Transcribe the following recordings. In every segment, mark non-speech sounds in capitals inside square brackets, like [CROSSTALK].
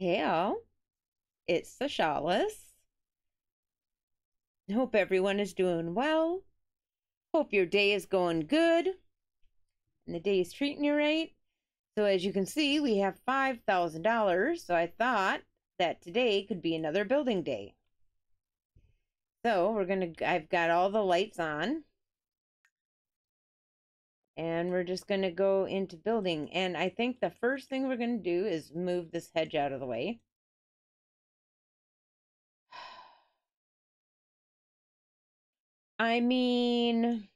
Hey all, it's Sachaless. Hope everyone is doing well. Hope your day is going good and the day is treating you right. So as you can see, we have $5,000. So I thought that today could be another building day. So we're going to, I've got all the lights on. And we're just going to go into building. And I think the first thing we're going to do is move this hedge out of the way. [SIGHS] I mean,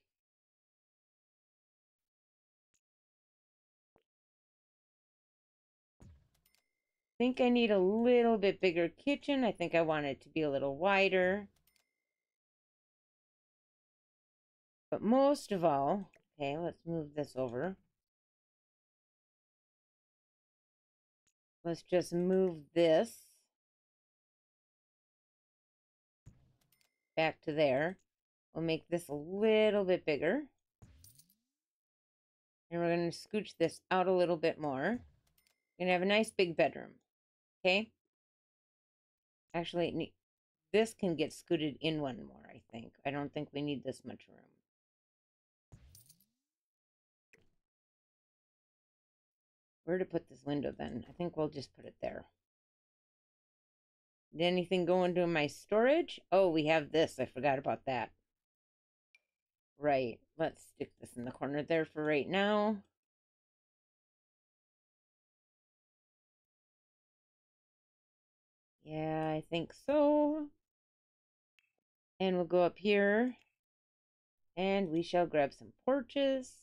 I think I need a little bit bigger kitchen. I think I want it to be a little wider. But most of all, Okay, let's move this over. Let's just move this back to there. We'll make this a little bit bigger. And we're going to scooch this out a little bit more. We're going to have a nice big bedroom. Okay? Actually, this can get scooted in one more, I think. I don't think we need this much room. Where to put this window then? I think we'll just put it there. Did anything go into my storage? Oh, we have this. I forgot about that. Right. Let's stick this in the corner there for right now. Yeah, I think so. And we'll go up here. And we shall grab some porches.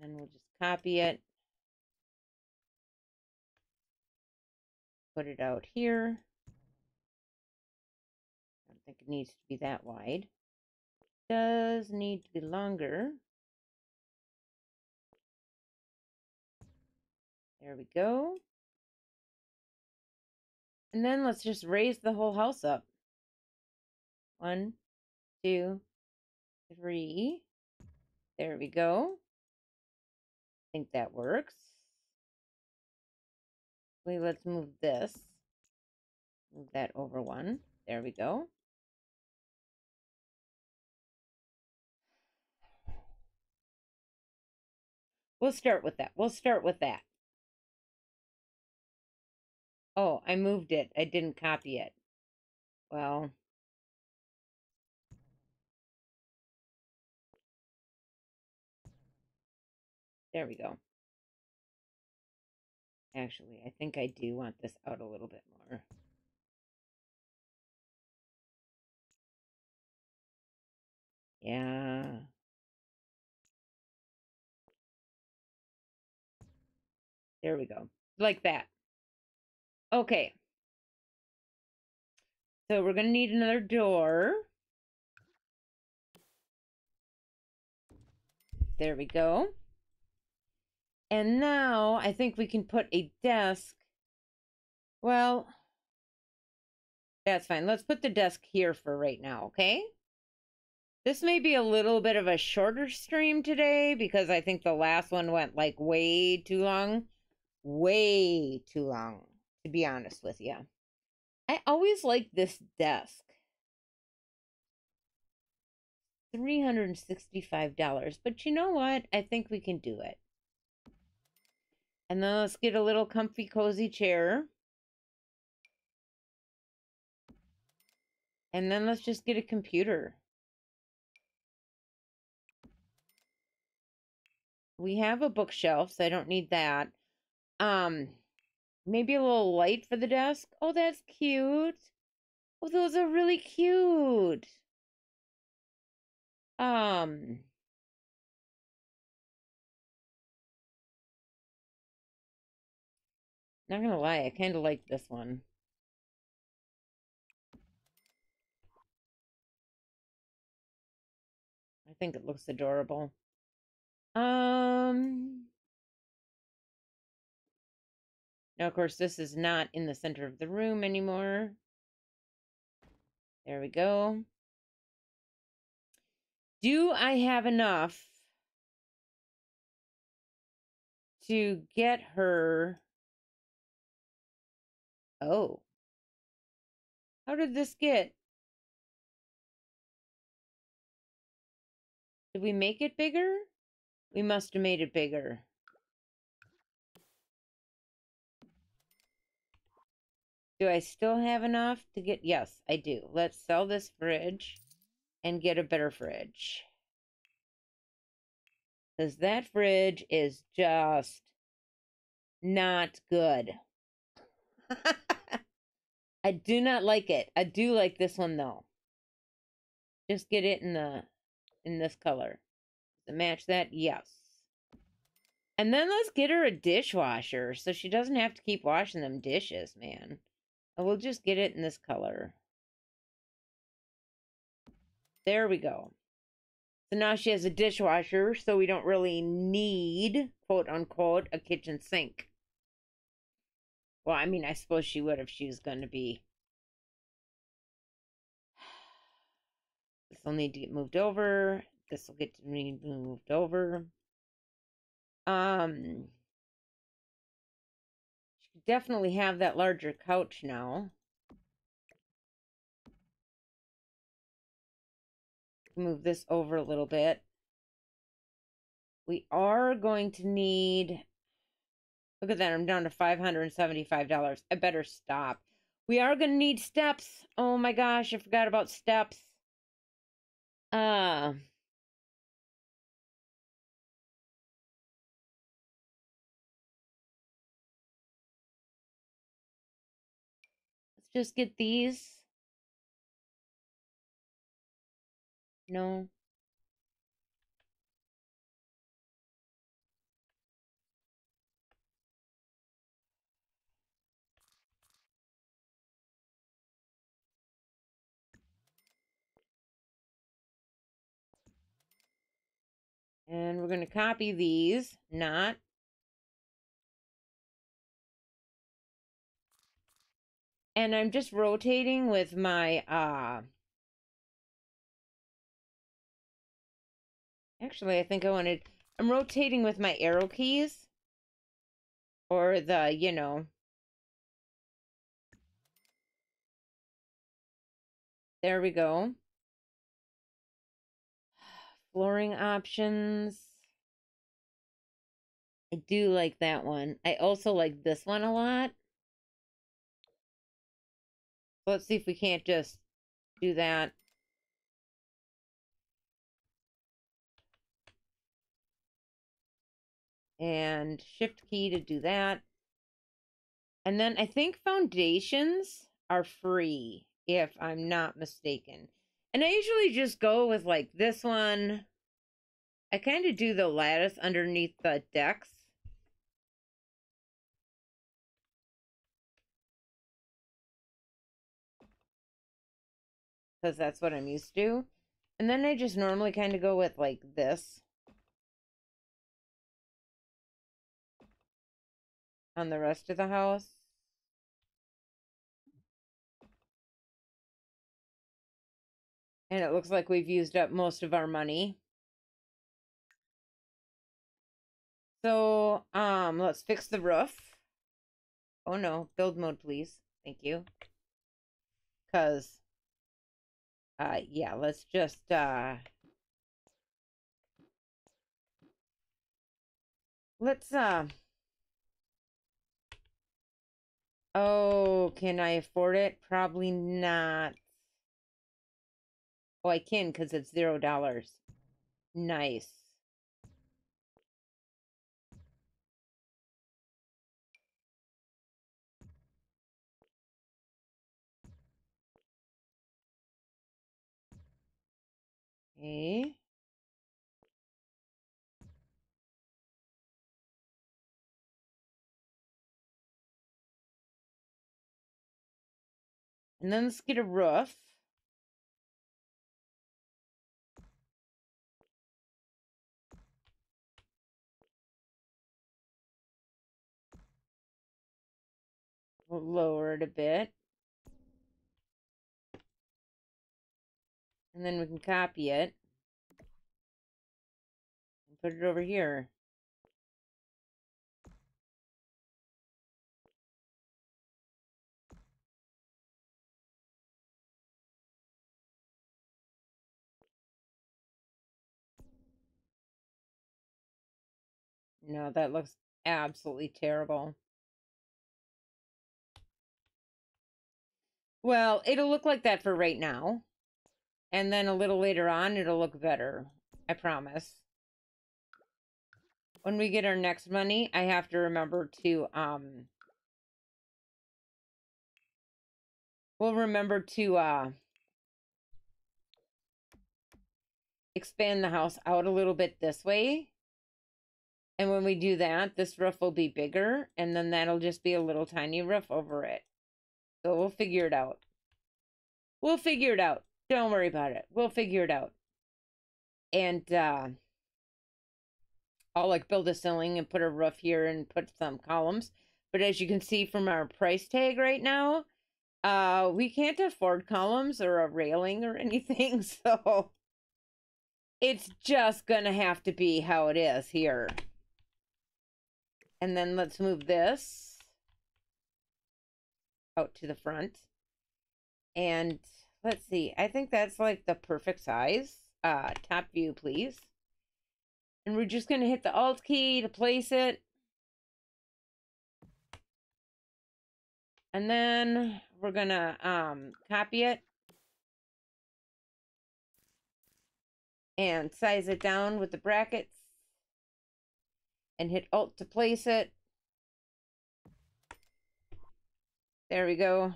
And then we'll just copy it. Put it out here. I don't think it needs to be that wide. It does need to be longer. There we go. And then let's just raise the whole house up. One, two, three. There we go think that works. Wait, let's move this. Move that over one. There we go. We'll start with that. We'll start with that. Oh, I moved it. I didn't copy it. Well, There we go. Actually, I think I do want this out a little bit more. Yeah. There we go. Like that. Okay. So we're going to need another door. There we go. And now I think we can put a desk. Well, that's fine. Let's put the desk here for right now, okay? This may be a little bit of a shorter stream today because I think the last one went like way too long. Way too long, to be honest with you. I always like this desk. $365. But you know what? I think we can do it. And then let's get a little comfy, cozy chair. And then let's just get a computer. We have a bookshelf, so I don't need that. Um, maybe a little light for the desk. Oh, that's cute. Oh, those are really cute. Um, Not gonna lie, I kind of like this one. I think it looks adorable. Um. Now, of course, this is not in the center of the room anymore. There we go. Do I have enough to get her. Oh. How did this get? Did we make it bigger? We must have made it bigger. Do I still have enough to get... Yes, I do. Let's sell this fridge and get a better fridge. Because that fridge is just not good. [LAUGHS] I do not like it. I do like this one though. Just get it in the in this color. To match that, yes. And then let's get her a dishwasher so she doesn't have to keep washing them dishes, man. We'll just get it in this color. There we go. So now she has a dishwasher, so we don't really need, quote unquote, a kitchen sink. Well, I mean, I suppose she would if she was going to be. This will need to get moved over. This will get to be moved over. Um, she could definitely have that larger couch now. Move this over a little bit. We are going to need Look at that. I'm down to $575. I better stop. We are going to need steps. Oh my gosh. I forgot about steps. Uh, let's just get these. No. Going to copy these, not. And I'm just rotating with my, uh, actually, I think I wanted, I'm rotating with my arrow keys. Or the, you know, there we go [SIGHS] flooring options. I do like that one. I also like this one a lot. Let's see if we can't just do that. And shift key to do that. And then I think foundations are free, if I'm not mistaken. And I usually just go with like this one. I kind of do the lattice underneath the decks. Because that's what I'm used to. And then I just normally kind of go with like this. On the rest of the house. And it looks like we've used up most of our money. So, um, let's fix the roof. Oh no, build mode, please. Thank you. Cause, uh, yeah, let's just, uh, let's, uh, oh, can I afford it? Probably not. Oh, I can because it's zero dollars. Nice. Okay. And then let's get a roof. We'll lower it a bit. And then we can copy it. And put it over here. No, that looks absolutely terrible. Well, it'll look like that for right now. And then a little later on, it'll look better. I promise. When we get our next money, I have to remember to, um... We'll remember to, uh... Expand the house out a little bit this way. And when we do that, this roof will be bigger. And then that'll just be a little tiny roof over it. So we'll figure it out. We'll figure it out. Don't worry about it. We'll figure it out. And uh I'll like build a ceiling and put a roof here and put some columns. But as you can see from our price tag right now, uh we can't afford columns or a railing or [LAUGHS] anything, so it's just gonna have to be how it is here. And then let's move this out to the front. And let's see, I think that's like the perfect size. Uh, top view, please. And we're just going to hit the Alt key to place it. And then we're going to um, copy it. And size it down with the brackets. And hit Alt to place it. There we go.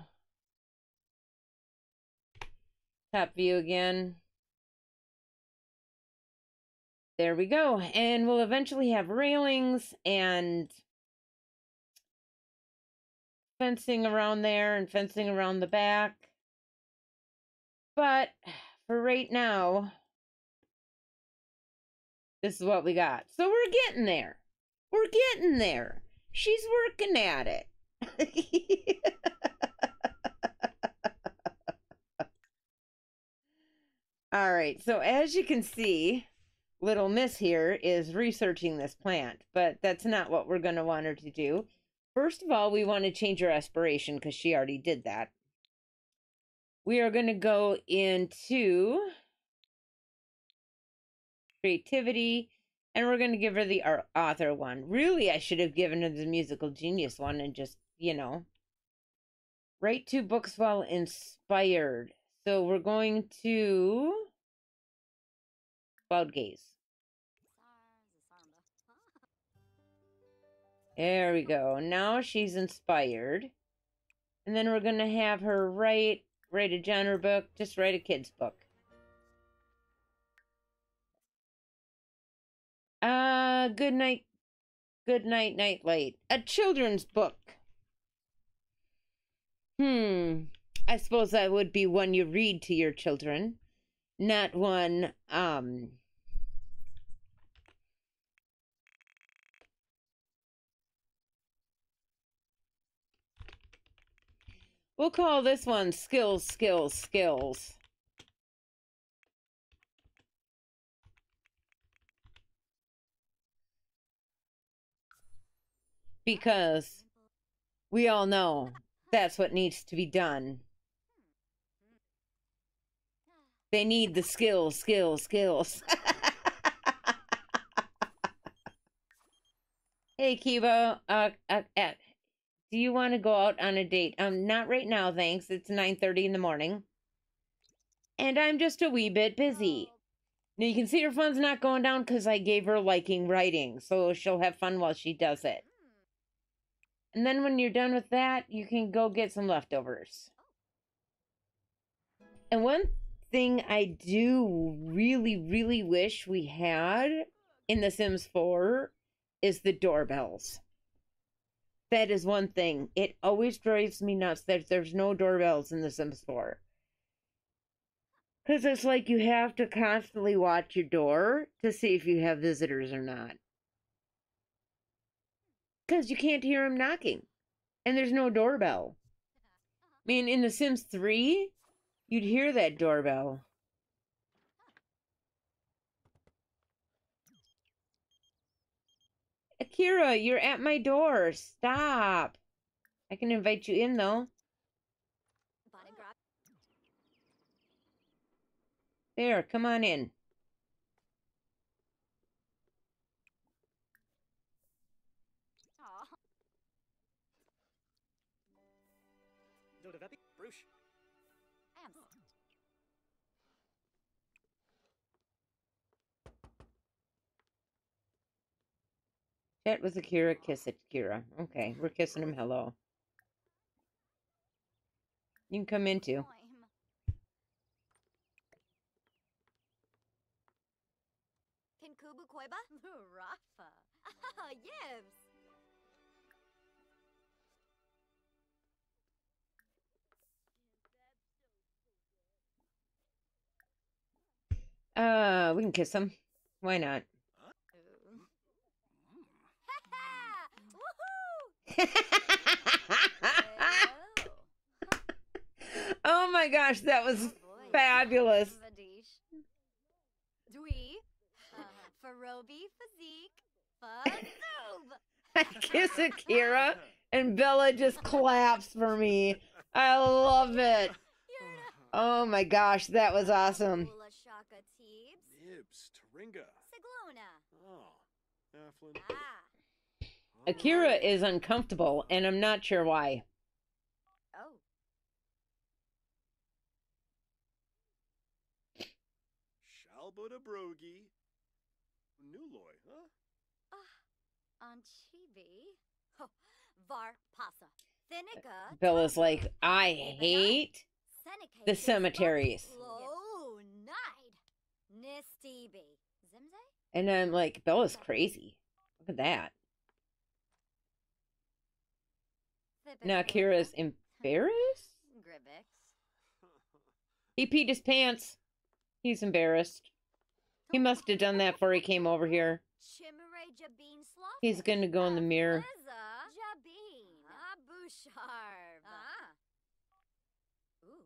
Top view again. There we go. And we'll eventually have railings and fencing around there and fencing around the back. But for right now, this is what we got. So we're getting there. We're getting there. She's working at it. [LAUGHS] All right, so as you can see, little miss here is researching this plant, but that's not what we're going to want her to do. First of all, we want to change her aspiration because she already did that. We are going to go into creativity and we're going to give her the author one. Really, I should have given her the musical genius one and just, you know, write two books while inspired. So we're going to Cloud Gaze. There we go. Now she's inspired. And then we're going to have her write, write a genre book, just write a kid's book. Uh, good night, good night, night light. A children's book. Hmm. I suppose that would be one you read to your children, not one, um, We'll call this one skills, skills, skills. Because we all know that's what needs to be done. They need the skills, skills, skills. [LAUGHS] hey, Kibo. Uh, uh, uh, do you want to go out on a date? Um, not right now, thanks. It's 9.30 in the morning. And I'm just a wee bit busy. Now, you can see her fun's not going down because I gave her liking writing. So she'll have fun while she does it. And then when you're done with that, you can go get some leftovers. And one thing I do really, really wish we had in The Sims 4 is the doorbells. That is one thing. It always drives me nuts that there's no doorbells in The Sims 4. Because it's like you have to constantly watch your door to see if you have visitors or not because you can't hear them knocking and there's no doorbell. I mean, in The Sims 3, you'd hear that doorbell. Akira, you're at my door. Stop. I can invite you in, though. There, come on in. Chat with Akira, kiss it, Kira. Okay, we're kissing him hello. You can come in too. Time. Kinkubu Koiba? Rafa. [LAUGHS] Yibs. Uh, we can kiss him. Why not? [LAUGHS] oh my gosh, that was Oh fabulous. Vadish. Uh, Dwee. Farobi Physique. [LAUGHS] I kiss Akira, and Bella just claps for me. I love it. Oh my gosh, that was awesome. Ula Shaka Teebs. Nibs, Taringa. Sigluna. Oh, ah, Athlin. Ah. Akira is uncomfortable, and I'm not sure why. Oh. Shalboda Brogi. Nuloy, huh? Ah. Anchibi. Oh. Var Pasa. Thinica. Bella's like, I hate Seneca. the cemeteries. Low Nide. Nistibi. Zimze? And I'm like, Bella's crazy. Look at that. Now Akira's embarrassed? [LAUGHS] Gribix. He peed his pants. He's embarrassed. He must have done that before he came over here. Chimere Jabin Sloth. He's gonna go in the mirror. Jabin. Ah, Bouchard. Ah. Ooh.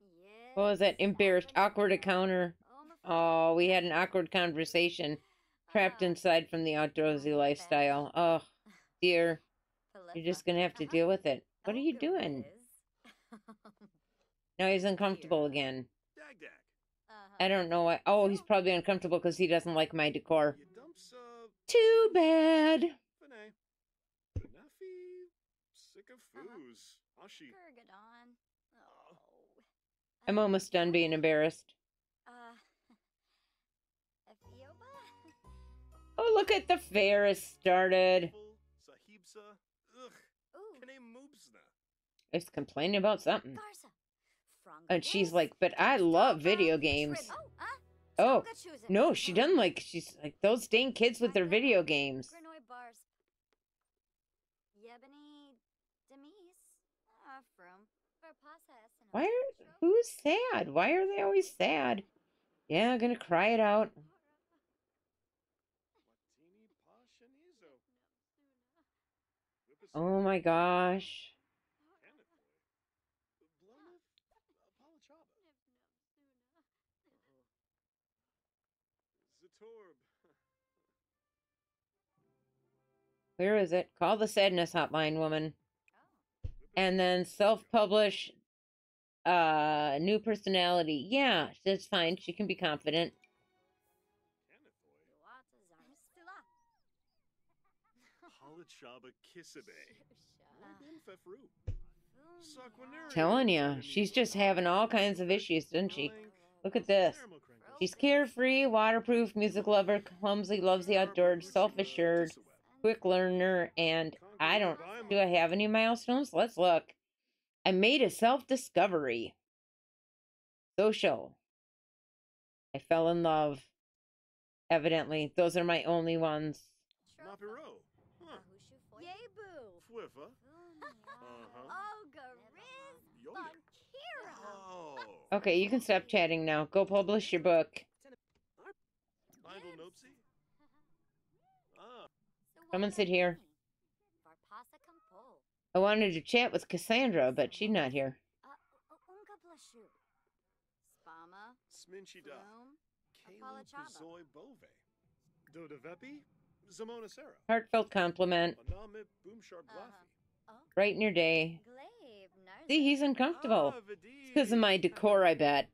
Yeah. What was that? Embarrassed, awkward encounter. Oh, we had an awkward conversation. Trapped Ah. inside from the outdoorsy lifestyle. Oh, dear. You're just gonna have to deal with it. What are you doing? [LAUGHS] Now he's uncomfortable again. Dag Dag. Uh-huh. I don't know why. Oh, he's probably uncomfortable because he doesn't like my decor. You dumps, Too bad. Sick of Uh-huh. foos. Ashi. Kurgadon. Oh. I'm almost done being embarrassed. Uh. [LAUGHS] [LAUGHS] Oh, look at the fair has started. It's complaining about something. And she's like, but I love video games. Oh, uh, Oh, Chongachusen. No, she doesn't like, she's like, those dang kids with their video games. Grinoy Bars. Yebony Demise. From. Verpasa Essenor. Why are, who's sad? Why are they always sad? Yeah, I'm gonna cry it out. Oh my gosh. Where is it? Call the sadness hotline, woman. And then self-publish uh new personality. Yeah, that's fine. She can be confident. Halachaba Kisabe. Telling ya, she's just having all kinds of issues, doesn't she? Look at this. She's carefree, waterproof, music lover, clumsy, loves the outdoors, self-assured, quick learner, and I don't do I have any milestones? Let's look. I made a self-discovery. Social. I fell in love. Evidently, those are my only ones. Mapiro. Huh. Yebu. Fwiffa. Uh-huh. Oh, Gariz. Yo. Bankira. Oh. Okay, you can stop chatting now. Go publish your book. Idle Nopsy. Come and sit here. I wanted to chat with Cassandra, but she's not here. Uh, Unka Blashu. Spama. Sminchida. Bloom. Kalu Apalachaba. Bove. Dodavepi. Zamona Heartfelt compliment. Anamit Boomshar Uh-huh. Blaffy. Oh. Brighten your day. See, he's uncomfortable. It's because of my decor, I bet.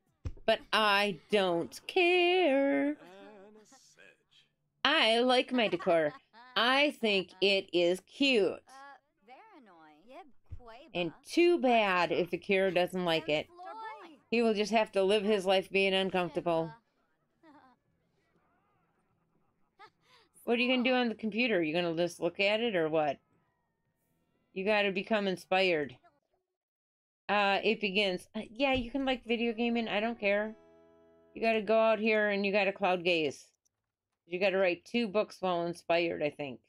But I don't care. And a [LAUGHS] sedge. I like my decor. [LAUGHS] I think it is cute. Uh, And too bad if Akira doesn't like it. He will just have to live his life being uncomfortable. [LAUGHS] What are you going to do on the computer? Are You going to just look at it or what? You got to become inspired. Uh, it begins. Uh, yeah, you can like video gaming. I don't care. You got to go out here and you got to cloud gaze. You got to write two books while inspired, I think.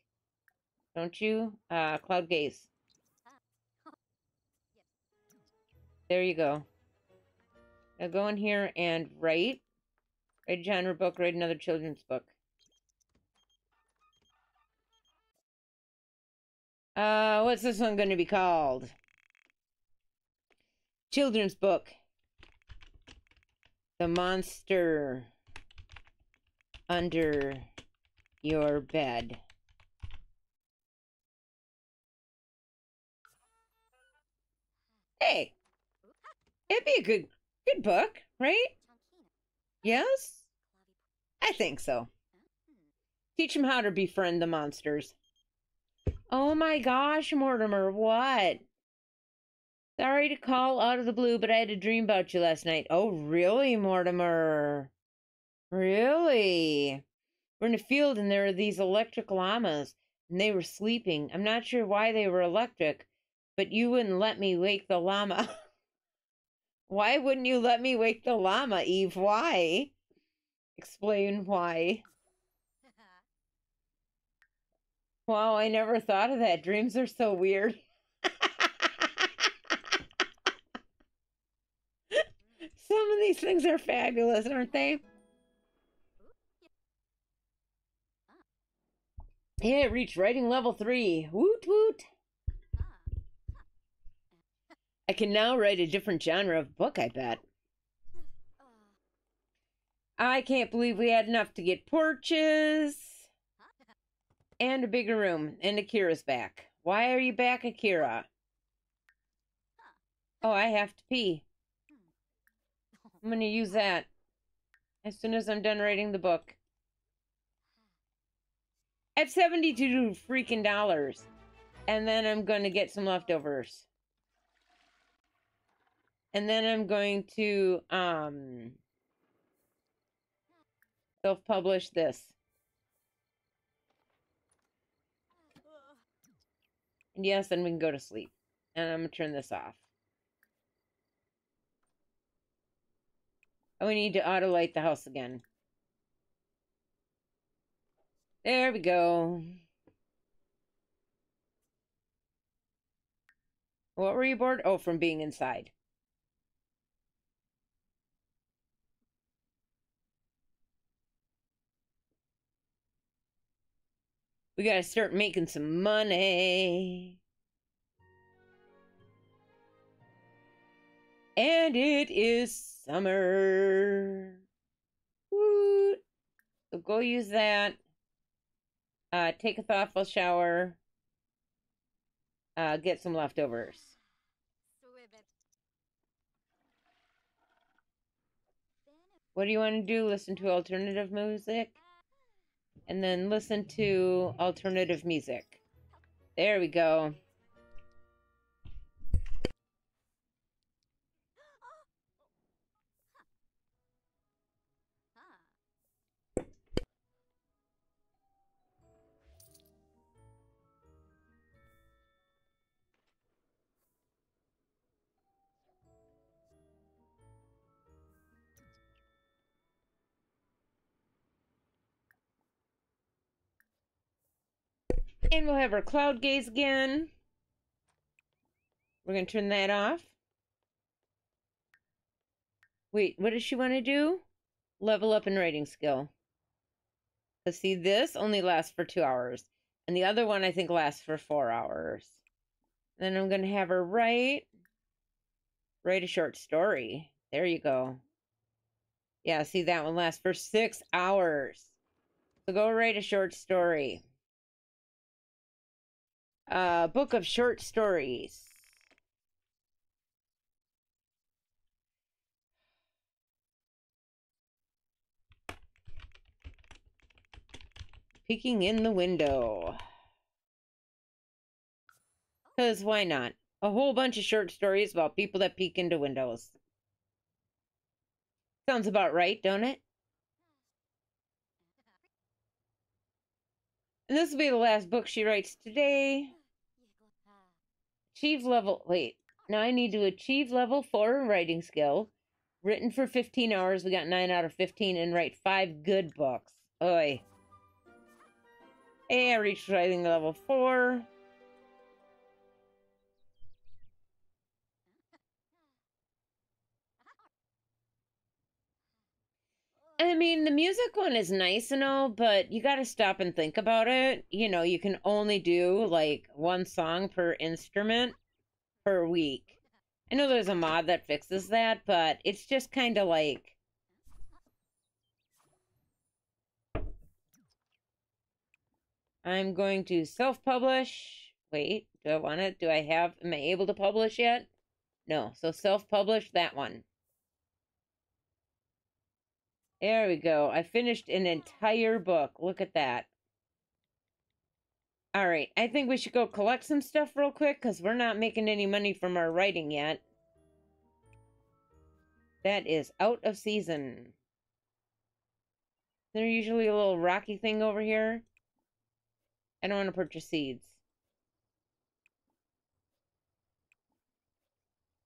Don't you? Uh, cloud gaze. There you go. Now go in here and write. Write a genre book, write another children's book. Uh, what's this one going to be called? Children's book. The monster under your bed. Hey, it'd be a good good book, right? Yes, I think so. Teach him how to befriend the monsters. Oh my gosh, Mortimer, what? Sorry to call out of the blue, but I had a dream about you last night. Oh, really, Mortimer? Really? We're in a field and there are these electric llamas, and they were sleeping. I'm not sure why they were electric, but you wouldn't let me wake the llama. [LAUGHS] why wouldn't you let me wake the llama, Eve? Why? Explain why. [LAUGHS] Wow, I never thought of that. Dreams are so weird. [LAUGHS] Mm-hmm. Some of these things are fabulous, aren't they? It reached writing level three. Woot woot. I can now write a different genre of book, I bet. I can't believe we had enough to get porches and a bigger room. And Akira's back. Why are you back, Akira? Oh, I have to pee. I'm going to use that as soon as I'm done writing the book. At 72 freaking dollars. And then I'm going to get some leftovers. And then I'm going to um self-publish this. And yes, then we can go to sleep. And I'm going to turn this off. And we need to auto light the house again. There we go. What were you bored? Oh, from being inside. We gotta start making some money. And it is summer. Woot. So go use that. Uh, take a thoughtful shower. Uh, get some leftovers. What do you want to do? Listen to alternative music? And then listen to alternative music. There we go. And we'll have our cloud gaze again. We're going to turn that off. Wait, what does she want to do? Level up in writing skill. Let's see, this only lasts for two hours. And the other one, I think, lasts for four hours. Then I'm going to have her write, write a short story. There you go. Yeah, see, that one lasts for six hours. So go write a short story uh, book of short stories. Peeking in the window. Because why not? A whole bunch of short stories about people that peek into windows. Sounds about right, don't it? And this will be the last book she writes today. Achieve level. Wait. Now I need to achieve level 4 writing skill. Written for 15 hours. We got 9 out of 15 and write 5 good books. Oi. Hey, I reached writing level 4. I mean, the music one is nice and all, but you got to stop and think about it. You know, you can only do like one song per instrument per week. I know there's a mod that fixes that, but it's just kind of like. I'm going to self publish. Wait, do I want it? Do I have. Am I able to publish yet? No. So self publish that one. There we go. I finished an entire book. Look at that. All right. I think we should go collect some stuff real quick because we're not making any money from our writing yet. That is out of season. There's usually a little rocky thing over here. I don't want to purchase seeds.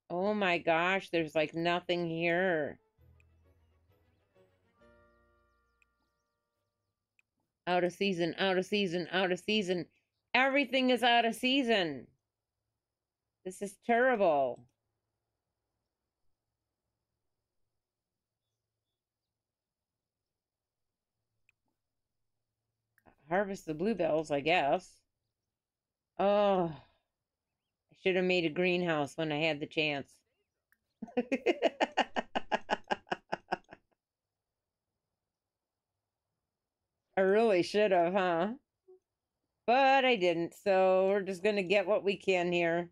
Oh my gosh, there's like nothing here. Out of season, out of season, out of season. Everything is out of season. This is terrible. Harvest the bluebells, I guess. Oh, I should have made a greenhouse when I had the chance. [LAUGHS] I really should have, huh? But I didn't, so we're just going to get what we can here.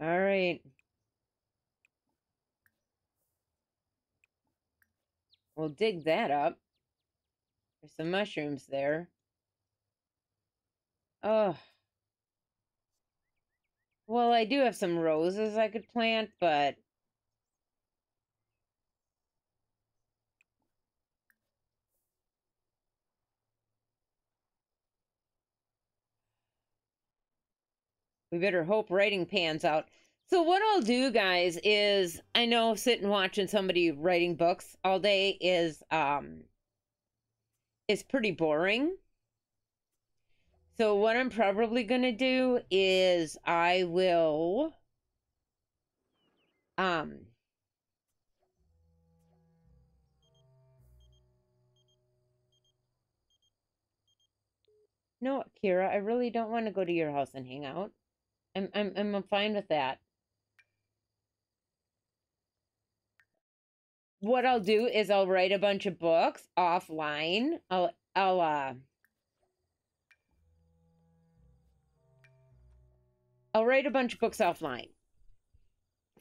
All right. We'll dig that up. There's some mushrooms there. Oh. Well, I do have some roses I could plant, but we better hope writing pans out. So what I'll do, guys, is I know sitting watching somebody writing books all day is um is pretty boring. So what I'm probably going to do is I will um No, Kira, I really don't want to go to your house and hang out. I'm I'm I'm fine with that. What I'll do is I'll write a bunch of books offline. I'll I'll uh I'll write a bunch of books offline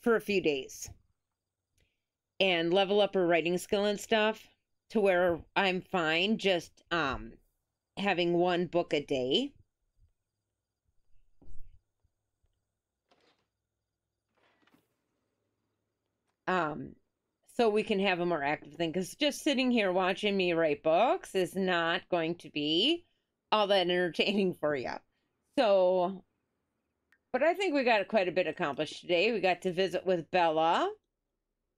for a few days and level up her writing skill and stuff to where I'm fine just um having one book a day. Um so we can have a more active thing cuz just sitting here watching me write books is not going to be all that entertaining for you. So but I think we got quite a bit accomplished today. We got to visit with Bella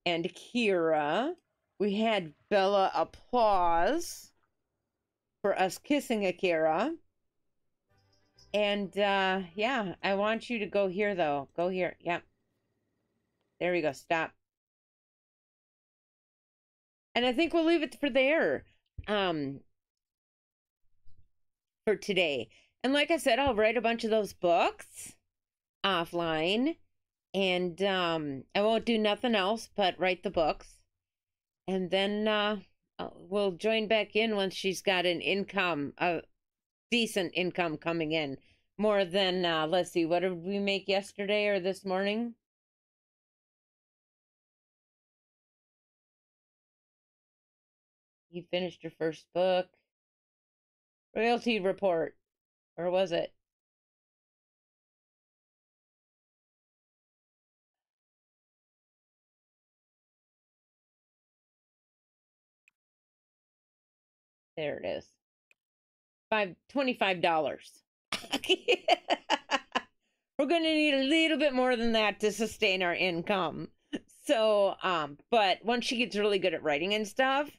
and Kira. We had Bella applause for us kissing Akira. And uh yeah, I want you to go here though. Go here. Yep. There we go. Stop. And I think we'll leave it for there. Um for today. And like I said, I'll write a bunch of those books offline and um I won't do nothing else but write the books. And then uh we'll join back in once she's got an income, a decent income coming in. More than uh let's see, what did we make yesterday or this morning? You finished your first book. Royalty report. Or was it? There it is. Five twenty-five dollars. [LAUGHS] We're gonna need a little bit more than that to sustain our income. So, um, but once she gets really good at writing and stuff,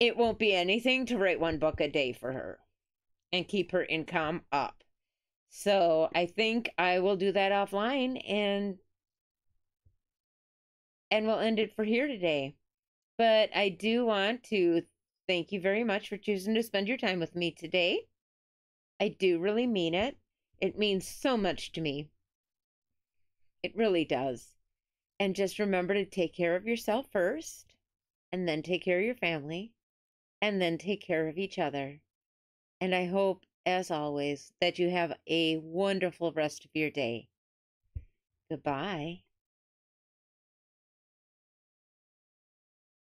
it won't be anything to write one book a day for her and keep her income up. So I think I will do that offline and and we'll end it for here today. But I do want to thank you very much for choosing to spend your time with me today. I do really mean it. It means so much to me. It really does. And just remember to take care of yourself first, and then take care of your family, and then take care of each other. And I hope, as always, that you have a wonderful rest of your day. Goodbye.